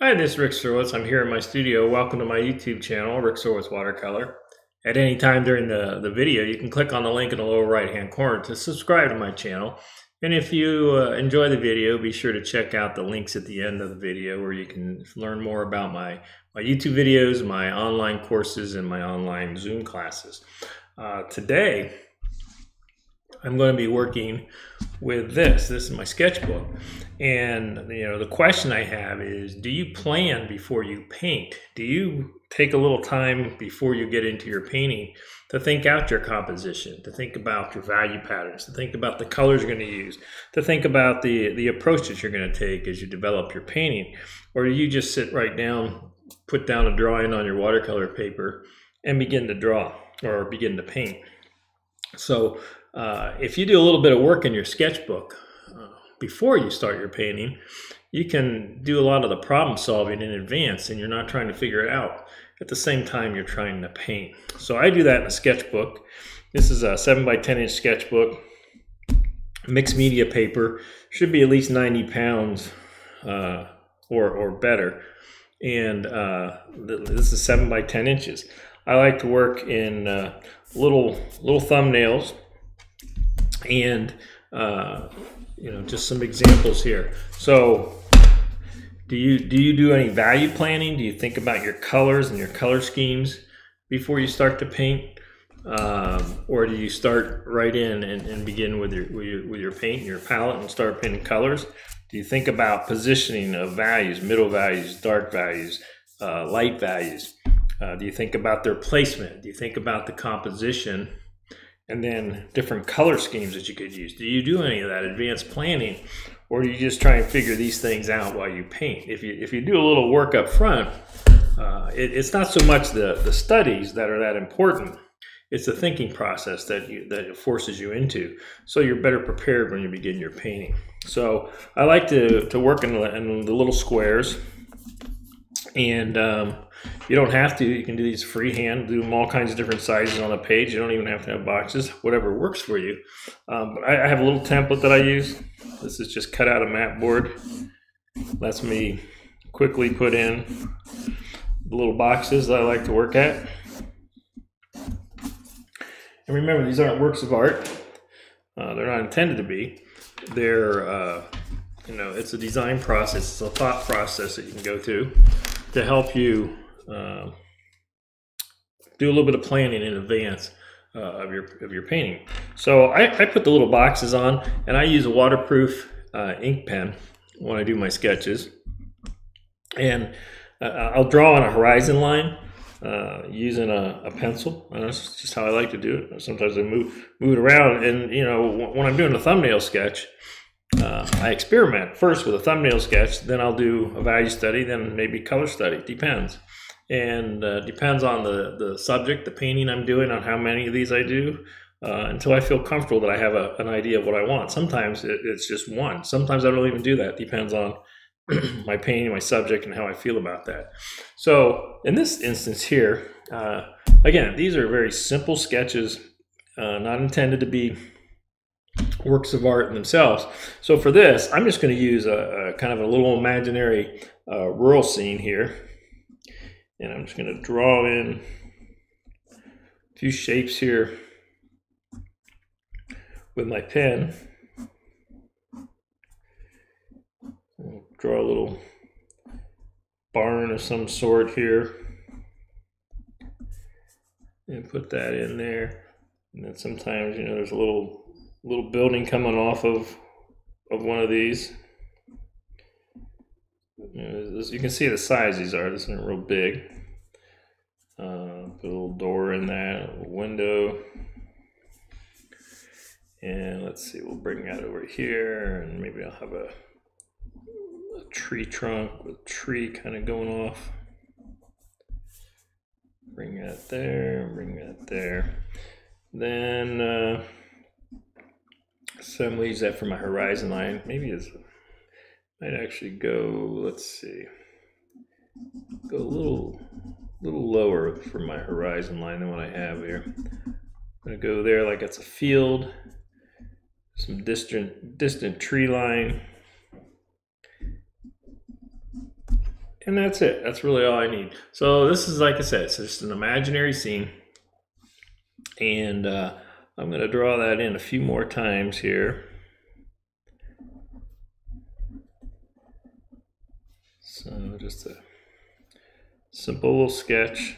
Hi, this is Rick Surowicz. I'm here in my studio. Welcome to my YouTube channel, Rick Surowicz Watercolor. At any time during the, the video, you can click on the link in the lower right hand corner to subscribe to my channel. And if you uh, enjoy the video, be sure to check out the links at the end of the video where you can learn more about my, my YouTube videos, my online courses, and my online Zoom classes. Uh, today, I'm going to be working with this. This is my sketchbook. And you know, the question I have is do you plan before you paint? Do you take a little time before you get into your painting to think out your composition, to think about your value patterns, to think about the colors you're going to use, to think about the the approach that you're going to take as you develop your painting? Or do you just sit right down, put down a drawing on your watercolor paper and begin to draw or begin to paint? So uh, if you do a little bit of work in your sketchbook uh, before you start your painting, you can do a lot of the problem solving in advance and you're not trying to figure it out at the same time you're trying to paint. So I do that in a sketchbook. This is a 7 by 10 inch sketchbook, mixed media paper, should be at least 90 pounds uh, or, or better. And uh, this is 7 by 10 inches. I like to work in uh, little little thumbnails and uh, you know just some examples here. So do you do you do any value planning? Do you think about your colors and your color schemes before you start to paint? Um, or do you start right in and, and begin with your, with your with your paint, your palette, and start painting colors? Do you think about positioning of values, middle values, dark values, uh, light values? Uh, do you think about their placement? Do you think about the composition and then different color schemes that you could use. Do you do any of that advanced planning or do you just try and figure these things out while you paint? If you, if you do a little work up front, uh, it, it's not so much the, the studies that are that important. It's the thinking process that you, that it forces you into. So you're better prepared when you begin your painting. So I like to, to work in in the little squares and um, you don't have to. You can do these freehand, do them all kinds of different sizes on a page. You don't even have to have boxes, whatever works for you. Um, but I, I, have a little template that I use. This is just cut out a mat board. Lets me quickly put in the little boxes that I like to work at. And remember, these aren't works of art. Uh, they're not intended to be. They're, uh, you know, it's a design process. It's a thought process that you can go through to help you uh, do a little bit of planning in advance uh, of your of your painting. So I, I, put the little boxes on, and I use a waterproof uh, ink pen when I do my sketches, and uh, I'll draw on a horizon line. Uh, using a, a, pencil, and that's just how I like to do it. Sometimes I move move it around, and you know when I'm doing a thumbnail sketch, uh, I experiment first with a thumbnail sketch, then I'll do a value study, then maybe color study. Depends and uh, depends on the the subject, the painting I'm doing, on how many of these I do. Uh, until I feel comfortable that I have a, an idea of what I want. Sometimes it, it's just one. Sometimes I don't even do that. Depends on my painting, my subject, and how I feel about that. So in this instance here, uh, again, these are very simple sketches, uh, not intended to be works of art themselves. So for this, I'm just going to use a, a, kind of a little imaginary uh, rural scene here and I'm just going to draw in a few shapes here with my pen. I'll draw a little barn of some sort here and put that in there. And then sometimes, you know, there's a little little building coming off of of one of these. As you can see the size these are. This isn't real big. Uh, put a little door in that, window. And let's see, we'll bring that over here and maybe I'll have a, a tree trunk with tree kind of going off. Bring that there, bring that there. Then uh, some leaves that for my horizon line. Maybe it's might actually go, let's see, go a little, little lower for my horizon line than what I have here. I'm gonna go there like it's a field, some distant, distant tree line, And that's it. That's really all I need. So this is, like I said, it's just an imaginary scene. And uh, I'm to draw that in a few more times here. So just a simple little sketch.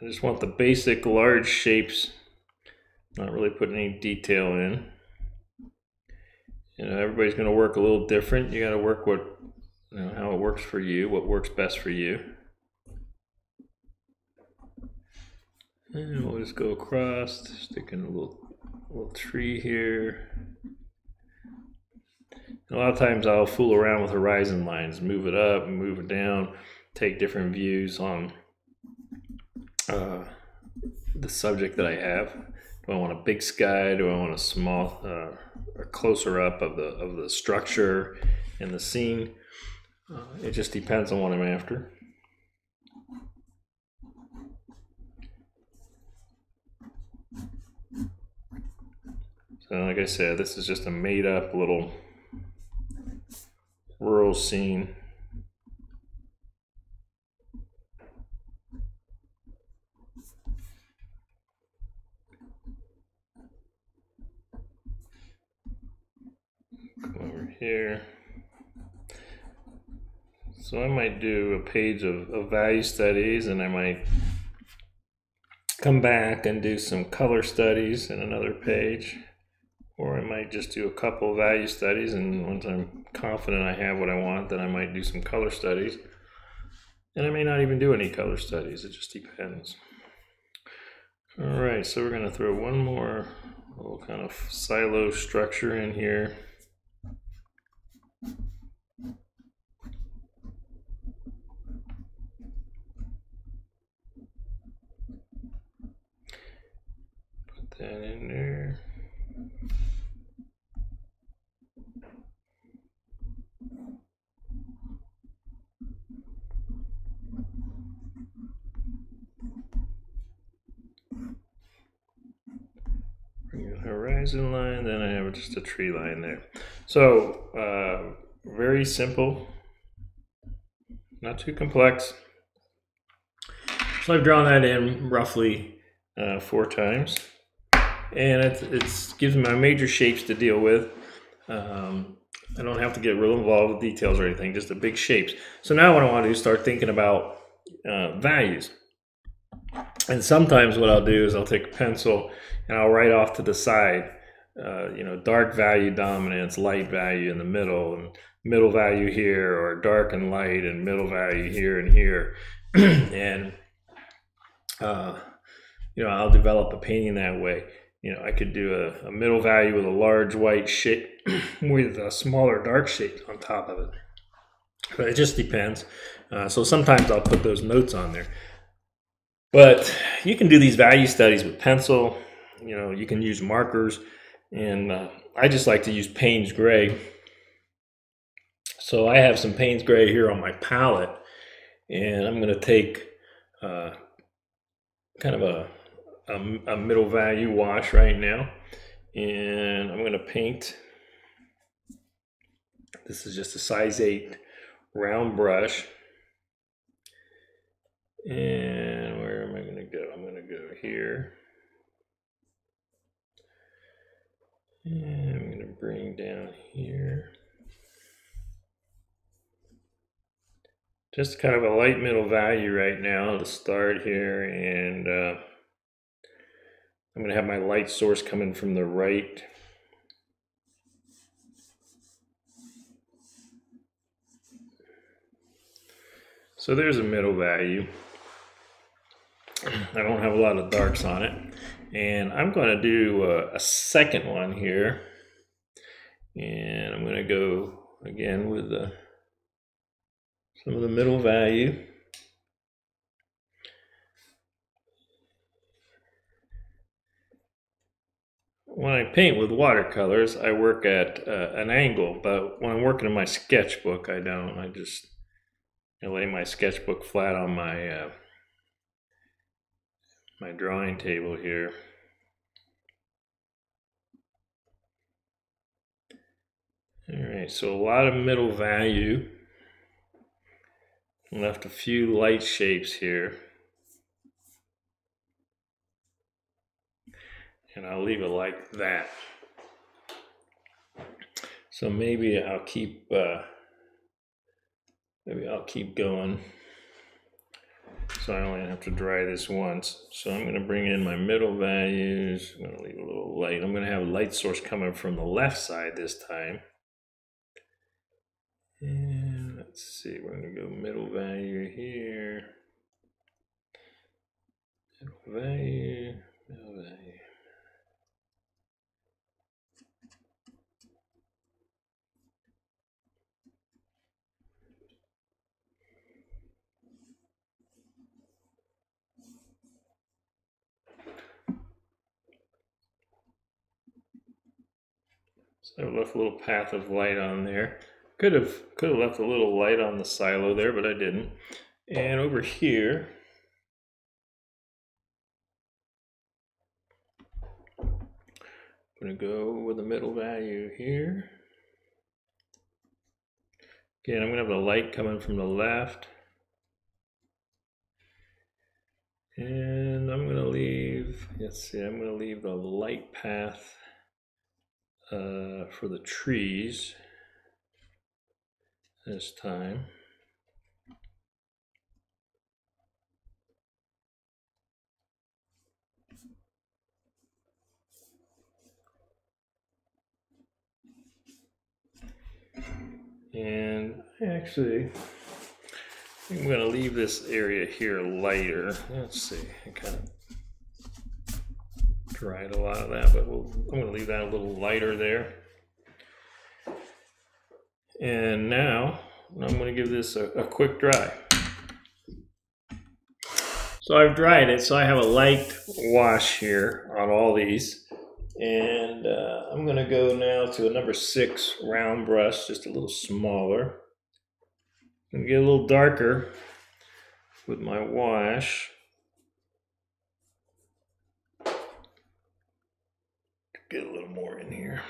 I just want the basic large shapes, not really putting any detail in. You know, everybody's going to work a little different. You got to work what, you know, how it works for you, what works best for you. And we'll just go across, sticking a little, little tree here. A lot of times I'll fool around with horizon lines, move it up, move it down, take different views on uh, the subject that I have. Do I want a big sky? Do I want a small, uh, a closer up of the of the structure and the scene? Uh, it just depends on what I'm after. So, like I said, this is just a made up little rural scene. Over here. So I might do a page of, of value studies and I might come back and do some color studies in another page. Might just do a couple value studies and once I'm confident I have what I want, then I might do some color studies. And I may not even do any color studies, it just depends. All right, so we're gonna throw one more little kind of silo structure in here. Put that in there. Bring horizon line, then I have just a tree line there. So, uh, very simple, not too complex. So I've drawn that in roughly uh, four times and it it's gives me my major shapes to deal with. Um, I don't have to get real involved with details or anything, just the big shapes. So now what I want to do is start thinking about uh, values. And sometimes what I'll do is I'll take a pencil and I'll write off to the side, uh, you know, dark value dominance, light value in the middle, and middle value here, or dark and light, and middle value here and here. and, uh, you know, I'll develop a painting that way you know, I could do a, a middle value with a large white shape with a smaller dark shape on top of it. But it just depends. Uh, so sometimes I'll put those notes on there. But you can do these value studies with pencil. You know, you can use markers. And uh, I just like to use Payne's Gray. So I have some Payne's Gray here on my palette. And I'm going to take uh, kind of a a, a middle value wash right now. And I'm going to paint. This is just a size 8 round brush. And where am I going to go? I'm going to go here. And I'm going to bring down here. Just kind of a light middle value right now to start here. And uh, I'm going to have my light source coming from the right. So there's a middle value. I don't have a lot of darks on it. And I'm going to do a, a second one here. And I'm going to go again with the, some of the middle value. when I paint with watercolors, I work at uh, an angle, but when I'm working in my sketchbook, I don't. I just I lay my sketchbook flat on my uh, my drawing table here. All right, so a lot of middle value. Left a few light shapes here. And I'll leave it like that. So maybe I'll keep, uh, maybe I'll keep going. So I only have to dry this once. So I'm going to bring in my middle values. I'm going to leave a little light. I'm going to have a light source coming from the left side this time. And let's see, we're going to go middle value here. Middle value. So I left a little path of light on there. Could have could have left a little light on the silo there, but I didn't. And over here, I'm gonna go with the middle value here. Again, I'm gonna have the light coming from the left. And I'm gonna leave, let's see, I'm gonna leave the light path uh, for the trees this time. And actually, I'm going to leave this area here lighter. Let's see, I kind of dried a lot of that, but we'll, I'm going to leave that a little lighter there. And now I'm going to give this a, a quick dry. So I've dried it, so I have a light wash here on all these. And uh, I'm going to go now to a number six round brush, just a little smaller. To get a little darker with my wash. Get a little more in here.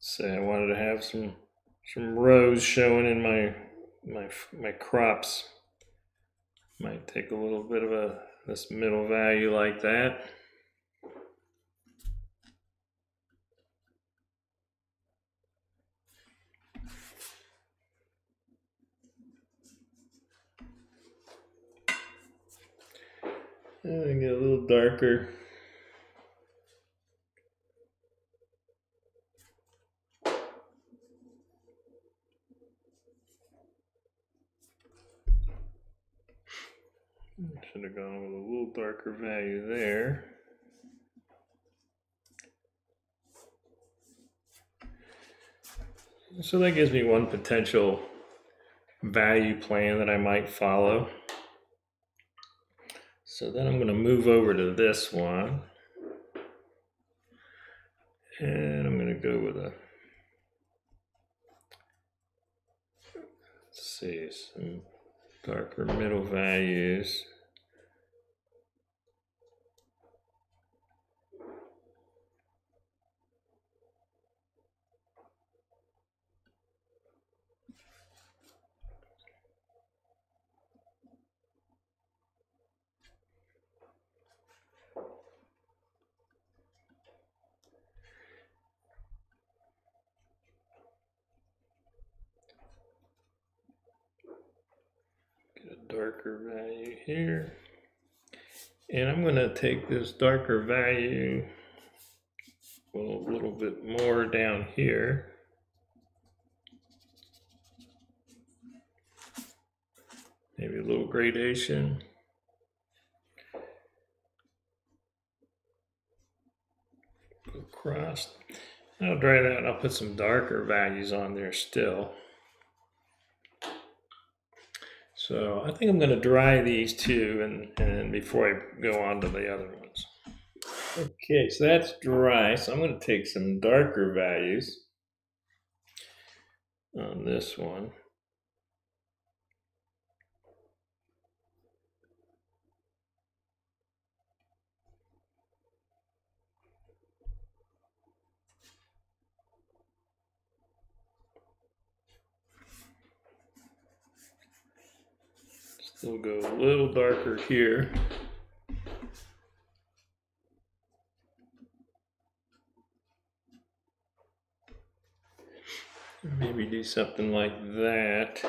Say I wanted to have some some rows showing in my my my crops. Might take a little bit of a this middle value like that. And get a little darker. Should have gone with a little darker value there. So that gives me one potential value plan that I might follow. So then I'm going to move over to this one. And I'm going to go with a, let's see, some darker middle values. Darker value here. And I'm going to take this darker value a little bit more down here. Maybe a little gradation. Across. I'll dry that and I'll put some darker values on there still. So I think I'm going to dry these two and, and before I go on to the other ones. Okay, so that's dry. So I'm going to take some darker values on this one. Still go a little darker here. Maybe do something like that.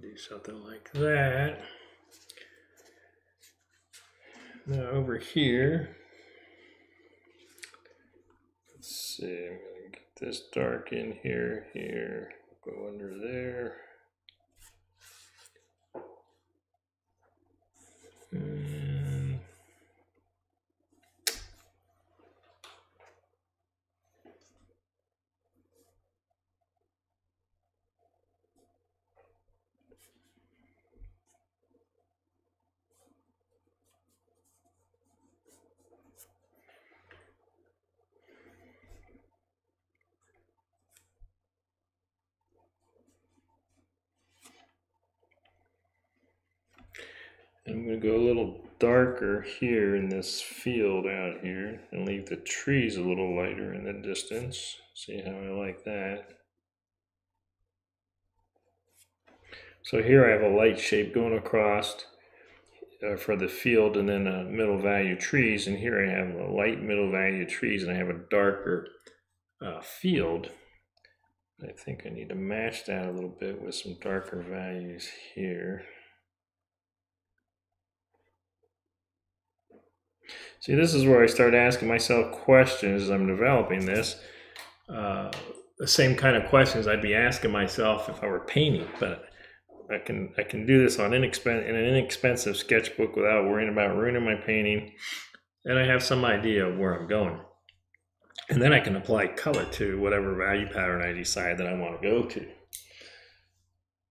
Do something like that. Now over here, let's see, I'm gonna get this dark in here, here, go under there. I'm going to go a little darker here in this field out here and leave the trees a little lighter in the distance. See how I like that. So here I have a light shape going across uh, for the field and then a middle value trees. And here I have a light middle value trees and I have a darker uh, field. I think I need to match that a little bit with some darker values here. See, this is where I start asking myself questions as I'm developing this. Uh, the same kind of questions I'd be asking myself if I were painting, but I can I can do this on inexpen- in an inexpensive sketchbook without worrying about ruining my painting, and I have some idea of where I'm going. And then I can apply color to whatever value pattern I decide that I want to go to.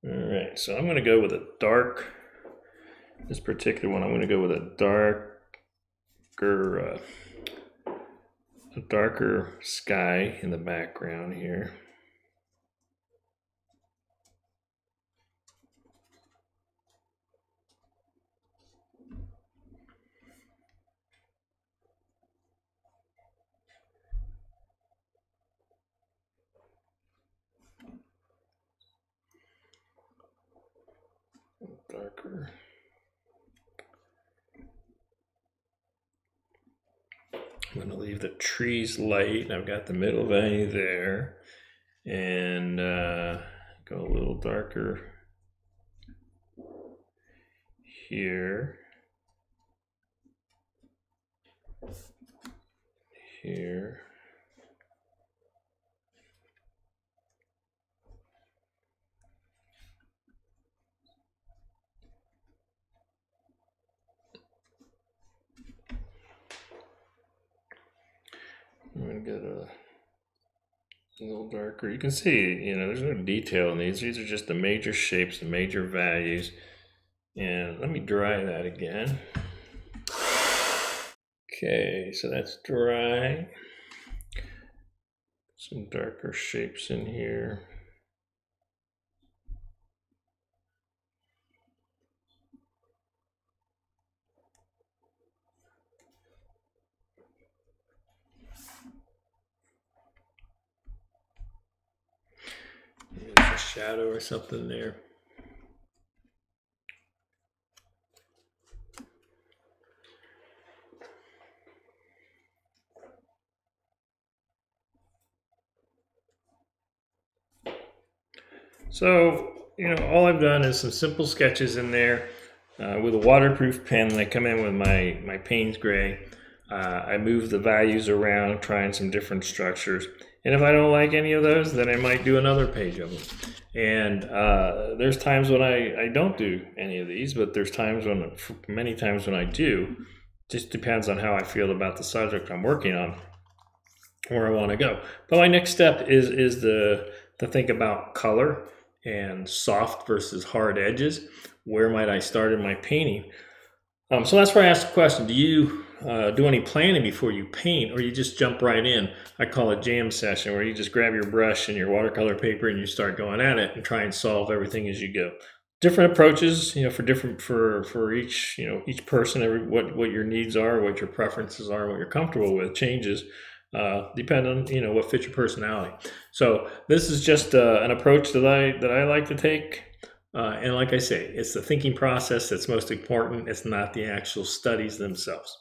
All right, so I'm going to go with a dark, this particular one, I'm going to go with a dark darker, uh, a darker sky in the background here. darker. I'm going to leave the trees light. I've got the middle value there. And uh, go a little darker here. Here. I'm gonna get a, a little darker. You can see, you know, there's no detail in these. These are just the major shapes, the major values. And let me dry that again. Okay, so that's dry. Some darker shapes in here. There's a shadow or something there. So, you know, all I've done is some simple sketches in there uh, with a waterproof pen. I come in with my, my Payne's Gray. Uh, I move the values around, trying some different structures. And if I don't like any of those, then I might do another page of them. And uh, there's times when I, I don't do any of these, but there's times when, many times when I do. Just depends on how I feel about the subject I'm working on, where I want to go. But my next step is is the to think about color and soft versus hard edges. Where might I start in my painting? Um, so that's where I asked the question, do you uh, do any planning before you paint or you just jump right in? I call it jam session where you just grab your brush and your watercolor paper and you start going at it and try and solve everything as you go. Different approaches, you know, for different for for each you know each person, every what what your needs are, what your preferences are, what you're comfortable with changes uh, depend on you know what fits your personality. So this is just uh, an approach that I that I like to take. Uh, and like I say, it's the thinking process that's most important. It's not the actual studies themselves.